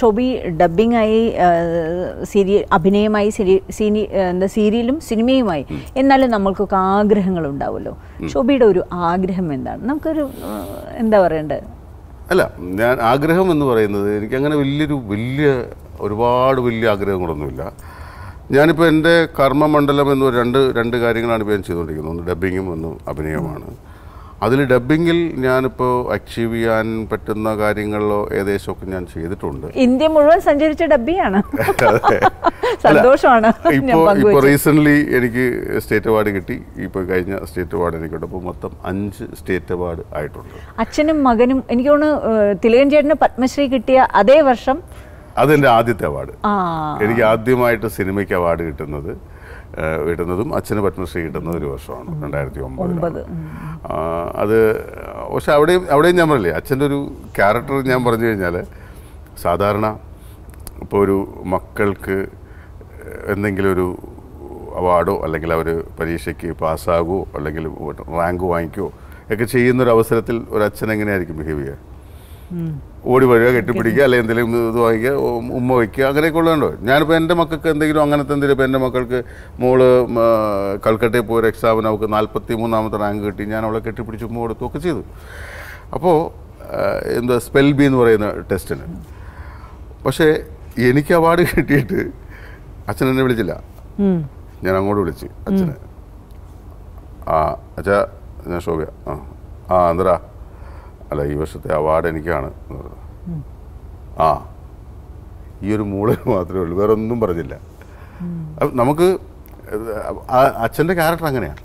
Shobi ഡബിങ്ങായി serial അഭിനയമായി സീനി എന്താ സീരിയലും സിനിമയുമായി. എന്നാലും നമ്മൾക്കൊക്കെ ആഗ്രഹങ്ങൾ ഉണ്ടാവുമല്ലോ ഷോബിയുടെ ഒരു ആഗ്രഹം എന്താണ്? നമുക്കൊരു എന്താ പറയണ്ടത് അല്ല ഞാൻ ആഗ്രഹം എന്ന് പറയുന്നത് എനിക്ക് അങ്ങനെ വലിയൊരു വലിയ ഒരുപാട് വലിയ ആഗ്രഹങ്ങളൊന്നുമില്ല. ഞാനിപ്പോൾ എന്റെ കർമ്മമണ്ഡലം എന്ന് രണ്ട് രണ്ട് കാര്യങ്ങളാണ് ഇപ്പോൾ ഞാൻ ചെയ്തുകൊണ്ടിരിക്കുന്നത്. ഒന്ന് ഡബിങ്ങും ഒന്ന് അഭിനയവുമാണ്. അതിൽ ഡബിങ്ങിൽ ഞാനിപ്പോൾ അച്ചീവ് ചെയ്യാൻ പറ്റുന്ന കാര്യങ്ങളിലോ ഏകദേശമൊക്കെ ഞാൻ ചെയ്തിട്ടുണ്ട്. ഇന്ത്യ മുഴുവൻ സഞ്ചരിച്ച ഡബ്ബിയാണ് സന്തോഷമാണ്. ഇപ്പോ ഇപ്പോൾ ഇപ്പോൾ റീസെന്റ്ലി എനിക്ക് സ്റ്റേറ്റ് അവാർഡ് കിട്ടി. ഇപ്പോൾ കഴിഞ്ഞ സ്റ്റേറ്റ് അവാർഡ് എനിക്കുണ്ട്. അപ്പോൾ മൊത്തം അഞ്ച് സ്റ്റേറ്റ് അവാർഡ് ആയിട്ടുണ്ട്. അച്ഛനും മകനും എനിക്ക് തോന്നുന്നു തിലകൻ ചേട്ടന് പത്മശ്രീ കിട്ടിയ അതേ വർഷം അതെന്റെ ആദ്യത്തെ അവാർഡ് എനിക്ക് ആദ്യമായിട്ട് സിനിമയ്ക്ക് അവാർഡ് കിട്ടുന്നത് ആ, കിട്ടുന്നതും അച്ഛന് പത്മശ്രീ ഇടുന്നതും ഒരു വർഷമാണ് രണ്ടായിരത്തി ഒമ്പത്. ഒമ്പത് അത് പക്ഷെ അവിടെയും അവിടെയും ഞാൻ പറഞ്ഞില്ലേ അച്ഛന്റെ ഒരു ക്യാരക്ടർ ഞാൻ പറഞ്ഞു കഴിഞ്ഞാൽ സാധാരണ ഇപ്പോൾ ഒരു മക്കൾക്ക് എന്തെങ്കിലും ഒരു അവാർഡോ അല്ലെങ്കിൽ അവർ പരീക്ഷയ്ക്ക് പാസ്സാകുമോ അല്ലെങ്കിൽ റാങ്ക് വാങ്ങിക്കുമോ ഒക്കെ ചെയ്യുന്നൊരു അവസരത്തിൽ ഒരു അച്ഛൻ എങ്ങനെയായിരിക്കും ബിഹേവ് ചെയ്യുക? ഓടി വരിക കെട്ടിപ്പിടിക്കുക അല്ലെങ്കിൽ എന്തെങ്കിലും ഇത് വാങ്ങിക്കുക ഉമ്മ വയ്ക്കുക അങ്ങനെയൊക്കെ ഉള്ളതുണ്ടോ? ഞാനിപ്പോൾ എന്റെ മക്കൾക്ക് എന്തെങ്കിലും അങ്ങനത്തെ എന്തെങ്കിലും ഇപ്പോൾ എന്റെ മക്കൾക്ക് മോൾ കൽക്കട്ടയിൽ പോയ ഒരു എക്സാമിന് അവൾക്ക് നാൽപ്പത്തി മൂന്നാമത്തെ റാങ്ക് കിട്ടി. ഞാൻ അവളെ കെട്ടിപ്പിടിച്ച് ഉമ്മ കൊടുത്തു ഒക്കെ ചെയ്തു. അപ്പോൾ എന്താ സ്പെൽ ബി എന്ന് പറയുന്ന ടെസ്റ്റിന് പക്ഷേ എനിക്ക് അവാർഡ് കിട്ടിയിട്ട് അച്ഛൻ എന്നെ വിളിച്ചില്ല. ഞാൻ അങ്ങോട്ട് വിളിച്ച് അച്ഛനെ. ആ അച്ഛാ ഞാൻ ശോഭ ആ ആ എന്തരാ അല്ല ഈ വർഷത്തെ അവാർഡ് എനിക്കാണ്. എന്ന് പറഞ്ഞു. ആ. ഈ ഒരു മൂളൽ മാത്രമേ ഉള്ളൂ വേറെ ഒന്നും പറഞ്ഞില്ല. നമുക്ക് അച്ഛന്റെ ക്യാരക്ടർ അങ്ങനെയാണ്.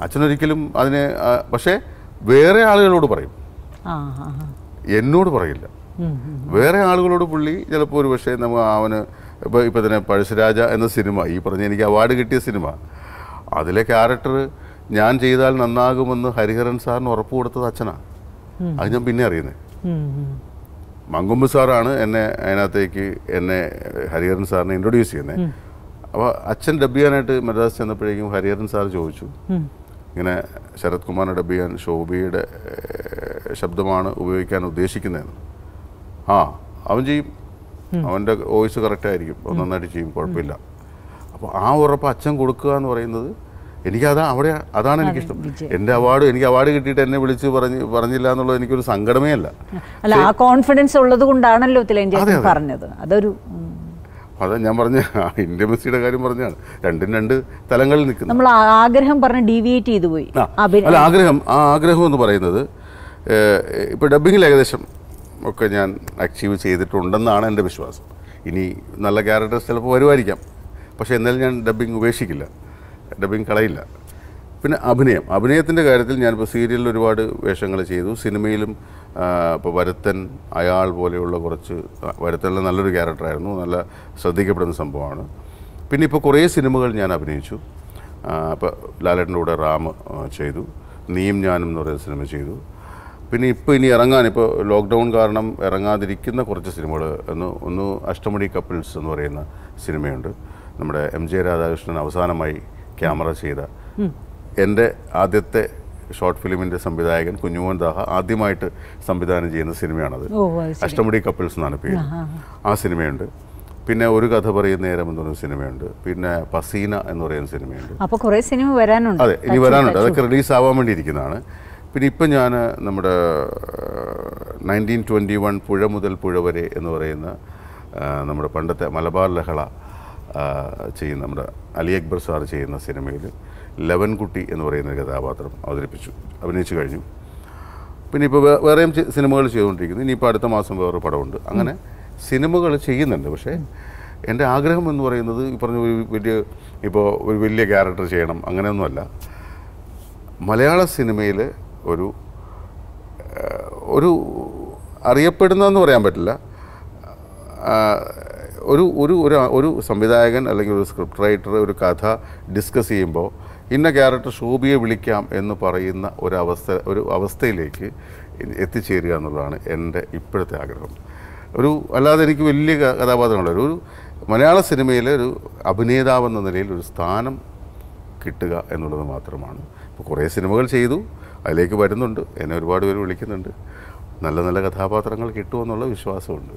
അച്ഛനൊരിക്കലും അതിനെ പക്ഷേ വേറെ ആളുകളോട് പറയും. എന്നോട് പറയില്ല. വേറെ ആളുകളോട് പുള്ളി ചിലപ്പോൾ ഒരു പക്ഷേ നമ്മൾ അവന് ഇപ്പോൾ ഇപ്പോൾ തന്നെ പഴശ്ശിരാജ എന്ന സിനിമ ഈ പറഞ്ഞ എനിക്ക് അവാർഡ് കിട്ടിയ സിനിമ. അതിലെ ക്യാരക്ടർ ഞാൻ ചെയ്താൽ നന്നാകുമെന്ന് ഹരിഹരൻ സാറിന് ഉറപ്പ് കൊടുത്തത് അച്ഛനാണ് അത് ഞാൻ പിന്നെ അറിയുന്നത്. മങ്കൊമ്പ് സാറാണ് എന്നെ അതിനകത്തേക്ക് എന്നെ ഹരിഹരൻ സാറിനെ ഇൻട്രൊഡ്യൂസ് ചെയ്യുന്നത് അപ്പോൾ അച്ഛൻ ഡബ് ചെയ്യാനായിട്ട് മദ്രാസ് ചെന്നപ്പോഴേക്കും ഹരിഹരൻ സാർ ചോദിച്ചു. ഇങ്ങനെ ശരത് കുമാറിനെ ഡബ് ചെയ്യാൻ ശോഭയുടെ ശബ്ദമാണ് ഉപയോഗിക്കാൻ ഉദ്ദേശിക്കുന്നതെന്ന്. ആ അവൻ ചെയ്യും. അവന്റെ വോയിസ് കറക്റ്റ് ആയിരിക്കും. അവൻ നന്നായിട്ട് ചെയ്യും. കുഴപ്പമില്ല. അപ്പോൾ ആ ഉറപ്പ് അച്ഛൻ കൊടുക്കുക എന്ന് പറയുന്നത് എനിക്ക് അതാ അവിടെ അതാണ് എനിക്കിഷ്ടം. എന്റെ എന്റെ അവാർഡ് എനിക്ക് അവാർഡ് കിട്ടിയിട്ട് എന്നെ വിളിച്ച് പറഞ്ഞ് പറഞ്ഞില്ല എന്നുള്ളത് എനിക്കൊരു സങ്കടമേ അല്ല. അല്ല ആ കോൺഫിഡൻസ് ഉള്ളത് കൊണ്ടാണല്ലോ. പറഞ്ഞത്. അതൊരു അത് അതാ ഞാൻ പറഞ്ഞ ഇന്റമസിയുടെ കാര്യം പറഞ്ഞാണ് രണ്ടും രണ്ട് തലങ്ങളിൽ നിൽക്കുന്നു. നമ്മൾ ആഗ്രഹം പറഞ്ഞ് ഡീവിയേറ്റ് ചെയ്തു പോയി. അല്ല ആഗ്രഹം ആ ആഗ്രഹം എന്ന് പറയുന്നത് ഇപ്പോൾ ഡബിങ്ങിൽ ഏകദേശം ഒക്കെ ഞാൻ അച്ചീവ് ചെയ്തിട്ടുണ്ടെന്നാണ് എന്റെ വിശ്വാസം. ഇനി നല്ല ക്യാരക്ടേഴ്സ് ചിലപ്പോൾ വരുമായിരിക്കാം. പക്ഷേ എന്നാലും ഞാൻ ഡബിങ് ഉപേക്ഷിക്കില്ല. ഡബ്ബിങ് കളയില്ല. പിന്നെ അഭിനയം. അഭിനയത്തിന്റെ കാര്യത്തിൽ ഞാനിപ്പോൾ സീരിയലിൽ ഒരുപാട് വേഷങ്ങൾ ചെയ്തു. സിനിമയിലും ഇപ്പോൾ വരുത്തൻ അയാൾ പോലെയുള്ള കുറച്ച് വരുത്തനിലെ നല്ലൊരു ക്യാരക്ടറായിരുന്നു നല്ല ശ്രദ്ധിക്കപ്പെടുന്ന സംഭവമാണ്. പിന്നെ ഇപ്പോൾ കുറേ സിനിമകൾ ഞാൻ അഭിനയിച്ചു. ഇപ്പോൾ ലാലേട്ടന്റെ കൂടെ റാം ചെയ്തു. നീയും ഞാനും എന്ന് പറയുന്ന സിനിമ ചെയ്തു. പിന്നെ ഇപ്പോൾ ഇനി ഇറങ്ങാൻ ഇപ്പോൾ ലോക്ക്ഡൗൺ കാരണം ഇറങ്ങാതിരിക്കുന്ന കുറച്ച് സിനിമകൾ ഒന്ന് ഒന്ന് അഷ്ടമണി കപ്പിൾസ് എന്ന് പറയുന്ന സിനിമയുണ്ട്. നമ്മുടെ എം ജെ രാധാകൃഷ്ണൻ അവസാനമായി ക്യാമറ ചെയ്ത എന്റെ ആദ്യത്തെ ഷോർട്ട് ഫിലിമിന്റെ സംവിധായകൻ കുഞ്ഞുമോൻ ദാഹ ആദ്യമായിട്ട് സംവിധാനം ചെയ്യുന്ന സിനിമയാണത്. അഷ്ടമുടി കപ്പിൾസ് എന്നാണ് പേര്. ആ സിനിമയുണ്ട്. പിന്നെ ഒരു കഥ പറയുന്ന നേരം എന്ന് പറയുന്ന സിനിമയുണ്ട്. പിന്നെ പസീന എന്ന് പറയുന്ന സിനിമയുണ്ട്. അപ്പോൾ കുറേ സിനിമ വരാനുണ്ട്. അതെ ഇനി വരാനുണ്ട്. അതൊക്കെ റിലീസ് ആവാൻ വേണ്ടി ഇരിക്കുന്നതാണ് പിന്നെ ഇപ്പം ഞാൻ നമ്മുടെ നയന്റീൻ ട്വന്റി വൺ പുഴ മുതൽ പുഴ വരെ എന്ന് പറയുന്ന നമ്മുടെ പണ്ടത്തെ മലബാർ ലഹള ചെയ്യുന്ന നമ്മുടെ അലി അക്ബർ സാർ ചെയ്യുന്ന സിനിമയിൽ ലവൻകുട്ടി എന്ന് പറയുന്ന ഒരു കഥാപാത്രം അവതരിപ്പിച്ചു അഭിനയിച്ചു കഴിഞ്ഞു. പിന്നെ ഇപ്പോൾ വേറെയും സിനിമകൾ ചെയ്തുകൊണ്ടിരിക്കുന്നു. ഇനിയിപ്പോൾ അടുത്ത മാസം വേറെ പടമുണ്ട്. അങ്ങനെ സിനിമകൾ ചെയ്യുന്നുണ്ട്. പക്ഷേ എന്റെ ആഗ്രഹം എന്ന് പറയുന്നത് ഈ പറഞ്ഞ ഒരു വലിയ ഇപ്പോൾ ഒരു വലിയ ക്യാരക്ടർ ചെയ്യണം. അങ്ങനെയൊന്നുമല്ല. മലയാള സിനിമയിൽ ഒരു ഒരു അറിയപ്പെടുന്നതെന്ന് പറയാൻ പറ്റില്ല. ഒരു ഒരു ഒരു ഒരു സംവിധായകൻ അല്ലെങ്കിൽ ഒരു സ്ക്രിപ്റ്റ് റൈറ്റർ ഒരു കഥ ഡിസ്കസ് ചെയ്യുമ്പോൾ ഇന്ന ക്യാരക്ടർ ശോഭിയെ വിളിക്കാം എന്ന് പറയുന്ന ഒരു അവസ്ഥ ഒരു അവസ്ഥയിലേക്ക് എത്തിച്ചേരുക എന്നുള്ളതാണ് എന്റെ ഇപ്പോഴത്തെ ആഗ്രഹം. ഒരു അല്ലാതെ എനിക്ക് വലിയ കഥാപാത്രങ്ങളൊരു ഒരു മലയാള സിനിമയിലെ ഒരു അഭിനേതാവെന്ന നിലയിൽ ഒരു സ്ഥാനം കിട്ടുക എന്നുള്ളത് മാത്രമാണ്. ഇപ്പോൾ കുറേ സിനിമകൾ ചെയ്തു അതിലേക്ക് വരുന്നുണ്ട് എന്നെ ഒരുപാട് പേര് വിളിക്കുന്നുണ്ട്. നല്ല നല്ല കഥാപാത്രങ്ങൾ കിട്ടുമെന്നുള്ള വിശ്വാസമുണ്ട്.